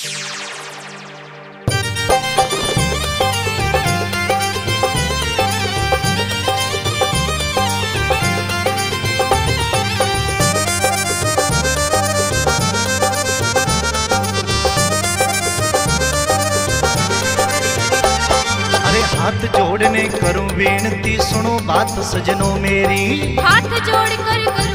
हाथ जोड़ने करूँ बेनती सुनो बात सजनों मेरी। हाथ जोड़ कर करूँ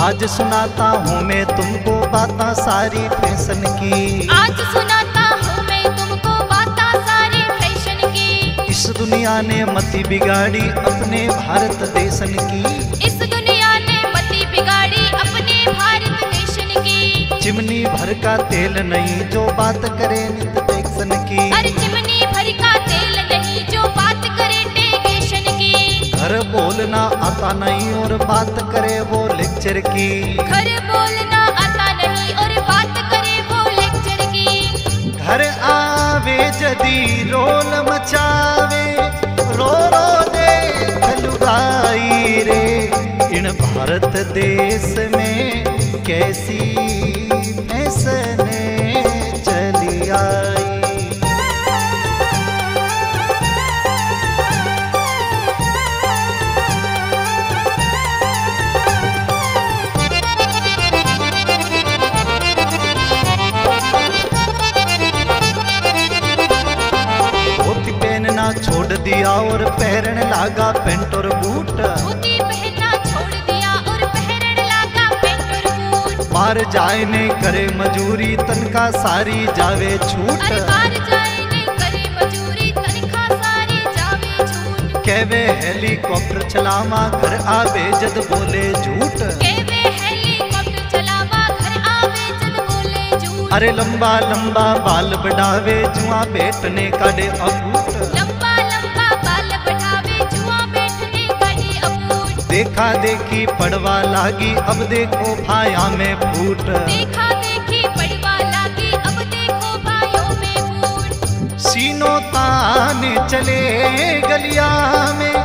आज सुनाता हूँ मैं तुमको बाता सारी फ़ैशन की। आज सुनाता हूँ मैं तुमको बाता सारी फ़ैशन की। इस दुनिया ने मति बिगाड़ी अपने भारत देशन की। इस दुनिया ने मति बिगाड़ी अपने भारत देशन की। चिमनी भर का तेल नहीं जो बात करे नित टेक्सन की। अरे चिमनी भर का तेल नहीं जो बात करे टेगेशन की। घर बोलना आता नहीं और बात करे वो लेक्चर की। घर बोलना आता नहीं और बात करे वो लेक्चर की। घर आवे जदी रोल मचावे रो रो दे रे। इन भारत देश में कैसी पहनना छोड़ दिया और पहनने लागा पेंट और बूट। धोती पहनना छोड़ दिया और पहनने लगा पेंट और बूट। बाहर जाए ने करे मजूरी तनका सारी जावे छूट। अरे जाए ने करे मजूरी तनखा सारी जावे झूठ कहवे हेलीकॉप्टर चलावा घर आवे जद बोले झूठ। केवे हेलीकॉप्टर चलावा घर आवे जद बोले झूठ। अरे लंबा लंबा बाल बढ़ावे जुआ बेटने काटे अबूट। देखा देखी पड़वा लागी अब देखो भाया में फूट। देखा देखी पड़वा लागी अब देखो भाइयों में फूट। सीनो तान चले गलिया में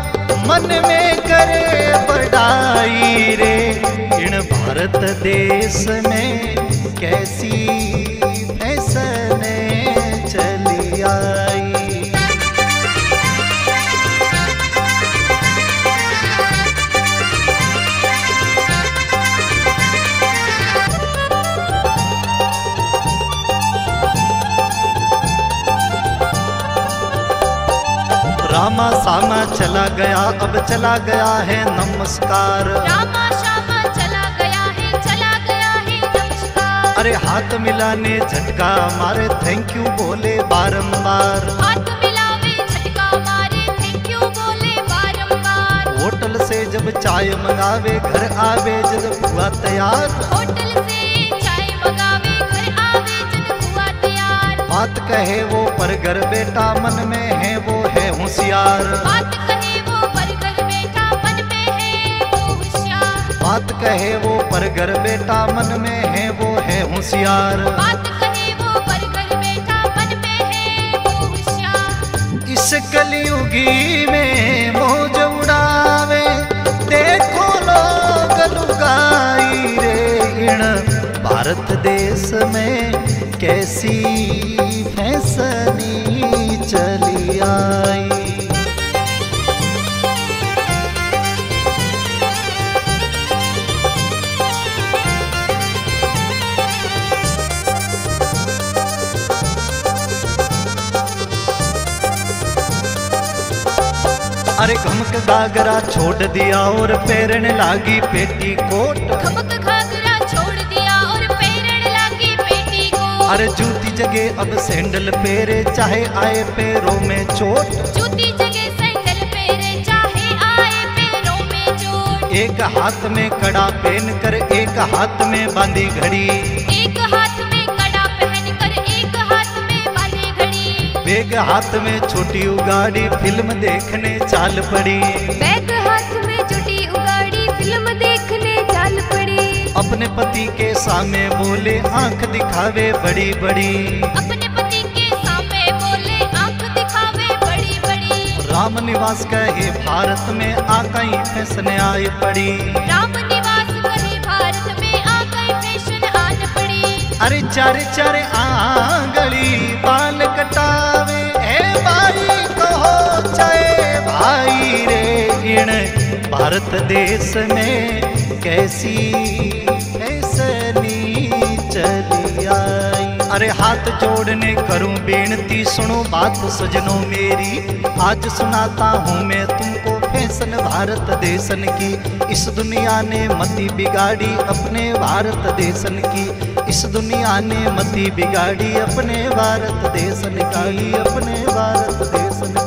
मन में करे बढ़ाई रे। इन भारत देश में कैसी रामा सामा चला गया अब चला गया है नमस्कार। रामा श्यामा चला गया है चला गया है नमस्कार। अरे हाथ मिलाने झटका मारे थैंक यू बोले बारंबार। हाथ मिलावे झटका मारे थैंक यू बोले बारंबार। होटल से जब चाय मंगावे घर आवे जब हुआ तैयार। होटल से बात कहे वो पर घर बेटा मन में है वो है होशियार। बात कहे वो पर घर बेटा मन में है वो होशियार। बात कहे वो पर घर बेटा मन में है वो है होशियार। बात कहे वो पर घर बेटा मन में है वो होशियार। इस कलयुगी में भारत देश में कैसी फैसनी चली आई? अरे घमक गागरा छोड़ दिया और पैरने लागी पेटी कोट। खमक अरे जूती जगे अब सैंडल पेरे चाहे आए पैरों में चोट। जूती जगह सैंडल पेरे चाहे आए पैरों में चोट। एक हाथ में कड़ा पहन कर एक हाथ में बांधी घड़ी। एक हाथ में कड़ा पहन कर एक हाथ में बांधे घड़ी। बेग हाथ में छोटी उगाड़ी फ़िल्म देखने चाल पड़ी। बैग अपने पति के सामने बोले आँख दिखावे बड़ी बड़ी। अपने पति के सामने बोले आँख दिखावे बड़ी बड़ी। राम निवास कहे भारत में आकई फैसने आए पड़ी। राम निवास कहे भारत में आ गई फ़ैशन आन पड़ी। अरे चारे चारे आंगली बाल कटावे ए भाई कहो चाहे भाई रे इण। भारत देश में कैसी ऐसनी चली आई अरे हाथ जोड़ने करूँ बेनती, सुनो बात सजनों मेरी। आज सुनाता हूँ मैं तुमको फ़ैशन भारत देशन की। इस दुनिया ने मती बिगाड़ी अपने भारत देशन की। इस दुनिया ने मती बिगाड़ी अपने भारत देशन की। अपने भारत देशन